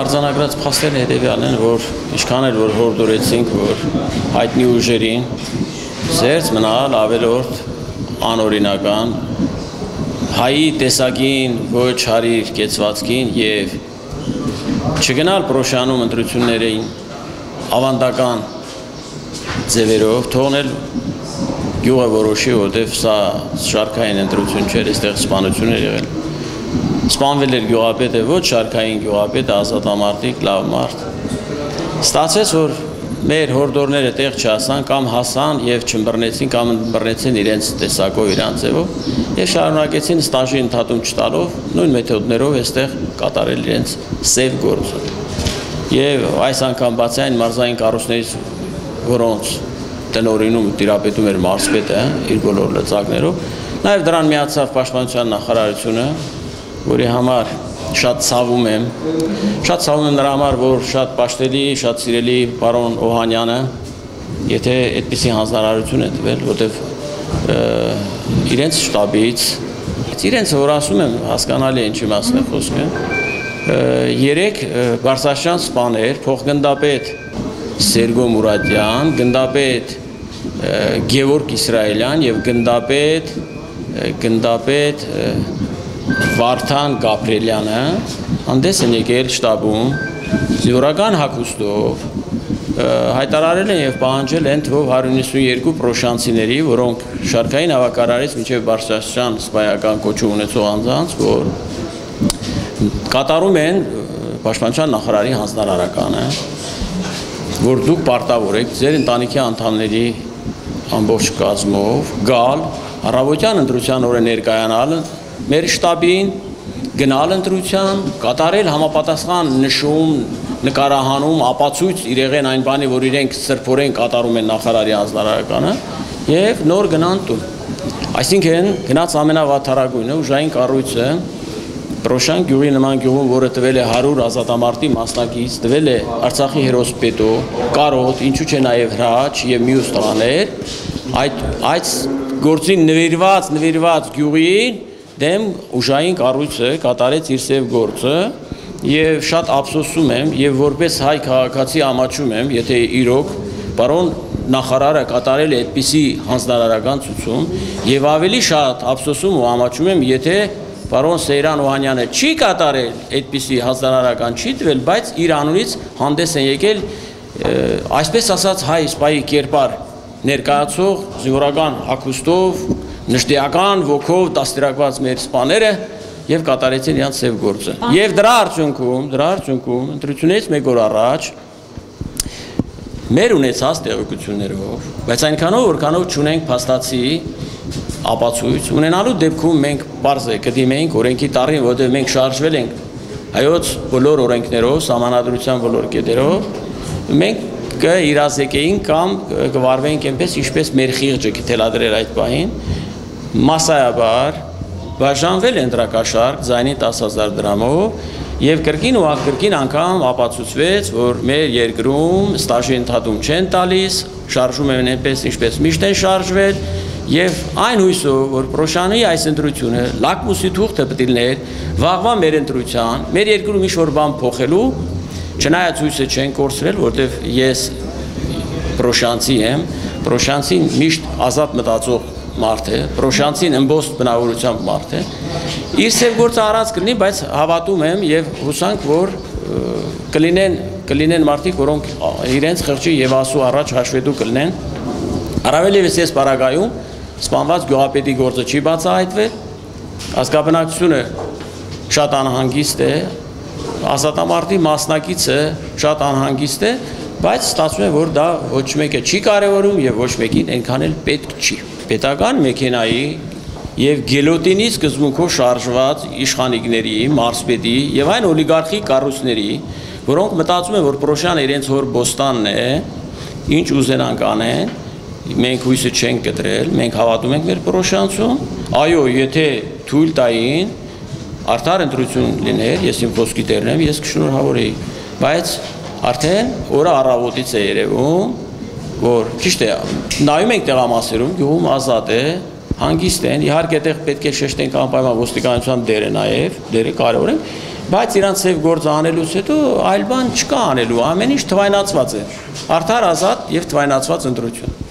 արձանագրած փաստերն հետեւյալն են, որ ինչքան էլ որ հորդորեցինք, որ հայտնի ուժերին զերծ մնալ ավելորդ անօրինական հայի տեսակին ոչ հարիր կեցվածքին եւ չգնալ Պրոշանում ընտրություններին ավանդական ձևերով թողնել գյուղը որոշի, որտեվ սա շարքային ընտրություն չէր, այստեղ սպանություն էր եղել։ Սպանվել էր գյուղապետը, ոչ շարքային գյուղապետը, ազատամարտիկ, լավ մարդ։ Ստացեց, որ մեր հորդորները տեղ չհասան կամ հասան եւ չմբռնեցին կամ բռնեցին իրենց տեսակով, իրանց ձևով եւ շարունակեցին ստաժի ընդհատում չտալով նույն մեթոդներով այստեղ կատարել իրենց սև գործը։ Եվ այս անգամ բացի այն մարզային կառույցներից, որոնց տնորինում տիրապետում էր մարզպետը իր բոլոր լծակներով, նաեւ դրան միացավ պաշտպանության նախարարությունը, որի համար շատ ցավում եմ։ Շատ ցավում եմ նրա համար, որ շատ պաշտելի, շատ սիրելի պարոն Օհանյանը, եթե այդպիսի հանձնարարություն է տվել, որտեվ իրենց շտաբից, իրենց որ ասում եմ, հասկանալի է ինչի մասն է խոսքը, երեք Բարսաշյան սպաներ, փոխգնդապետ Սերգո Մուրադյան, գնդապետ Գևորգ Իսրայելյան եւ գնդապետ գնդապետ Վարդան Գաբրելյանը հանդես են եկել շտաբում զորական հակոստով հայտարարել են եւ պահանջել են թվով 192 պրոշանցիների, որոնք շարքային հավաքարարից մինչեւ Բարսաշյան սպայական կոչում ունեցող անձանց, որ կատարում են պաշտպանության նախարարի հանձնարարականը, որ դուք պարտավոր եք ձեր ընտանիքի անդամների ամբողջ կազմով գալ առավոտյան ընտրության օրը ներկայանալ մեր շտաբին գնալ ընտրության, կատարել համապատասխան նշում, նկարահանում, ապացույց իրեղեն այն բանի, որ իրենք սրբորեն կատարում են նախարարի հանձնարարականը եւ նոր գնան տուն։ Այսինքն գնաց ամենավաթարագույնը ուժային կառույցը Պրոշան գյուղի նման գյուղում, որը տվել է 100 ազատամարտի մասնակից, տվել է Արցախի հերոսպետո, կարոտ, ինչու՞ չէ նաև հրաչ եւ մյուս տղաներ, այդ այդ գործին նվիրված, նվիրված գյուղին դեմ ուժային կառույցը կատարեց իր սև գործը եւ շատ ափսոսում եմ եւ որպես հայ քաղաքացի ամաչում եմ, եթե իրոք պարոն նախարարը կատարել է այդպիսի հանձնարարական ցուցում եւ ավելի շատ ափսոսում ու ամաչում եմ, եթե պարոն Սեյրան Օհանյանը չի կատարել այդպիսի հանձնարարական չի տվել, բայց իր անունից հանդես են եկել այսպես ասած հայ սպայի կերպար ներկայացող զինվորական հակոստով նշտիական ոգով դաստիարակված մեր սպաները եւ կատարեցին իրենց ծև գործը։ Եվ դրա արդյունքում, դրա արդյունքում ընտրությունից մեկ օր առաջ մեր ունեցած տեղեկություններով, բայց այնքանով որքանով ճունենք փաստացի ապացույց ունենալու դեպքում մենք բարձ է կդիմեինք օրենքի տարին, որտեղ մենք շարժվել ենք հայոց բոլոր օրենքներով, համանadrության բոլոր կետերով, մենք կիրազեկեինք կամ կվարվեինք այնպես, ինչպես մեր խիղճը կթելադրեր այդ պահին, մասայաբար բաժանվել են դրակաշարք ձայնի 10000 դրամով եւ կրկին ու ակրկին անգամ ապացուցվեց, որ մեր երկրում ստաժի ընդհատում չեն տալիս, շարժում են այնպես ինչպես միշտ են շարժվել եւ այն հույսով, որ Պրոշանի այս ընտրությունը լակմուսի թուղթը պետք լիներ վաղվա մեր ընտրության, մեր երկրում ինչ որ բան փոխելու, չնայած հույսը չեն կորցրել, որտեվ ես Պրոշանցի եմ, Պրոշանցին միշտ ազատ մտածող մարդ է, Պրոշանցին ըմբոստ բնավորությամբ մարդ է։ Իր սև գործը առած կլինի, բայց հավատում եմ եւ հուսանք, որ կլինեն կլինեն մարդիկ, որոնք իրենց խղճի եւ ասու առաջ հաշվետու կլինեն։ Առավել եւս ես պարագայում սպանված գյուղապետի գործը չի բացահայտվել։ Ազգաբնակչությունը շատ անհանգիստ է, ազատամարտի մասնակիցը շատ անհանգիստ է, բայց ստացվում է, որ դա ոչ մեկը չի կարևորում եւ ոչ մեկին այնքան էլ պետք չի պետական մեքենայի եւ գելոտինի սկզբունքով շարժված իշխանիկների, մարսպետի եւ այն օլիգարխի կառույցների, որոնք մտածում են, որ Պրոշյանը իրենց հոր բոստանն է, ինչ ուզենան կանեն, մենք հույսը չենք կտրել, մենք հավատում ենք մեր Պրոշյանցուն։ Այո, եթե թույլ տային արդար ընտրություն լիներ, ես իմ խոսքի տերն եմ, ես կշնորհավորեի, բայց արդեն օրը առավոտից է երևում, որ ճիշտ է նայում ենք տեղամասերում գյուղում ազատ է հանգիստ են, իհարկե այդտեղ պետք է շեշտենք անպայման ոստիկանության դերը նաև, դերը կարևոր է, բայց իրանց ծև գործը անելուց հետո այլ բան չկա անելու, ամեն ինչ թվայնացված է։ Արդար ազատ եւ թվայնացված ընտրություն։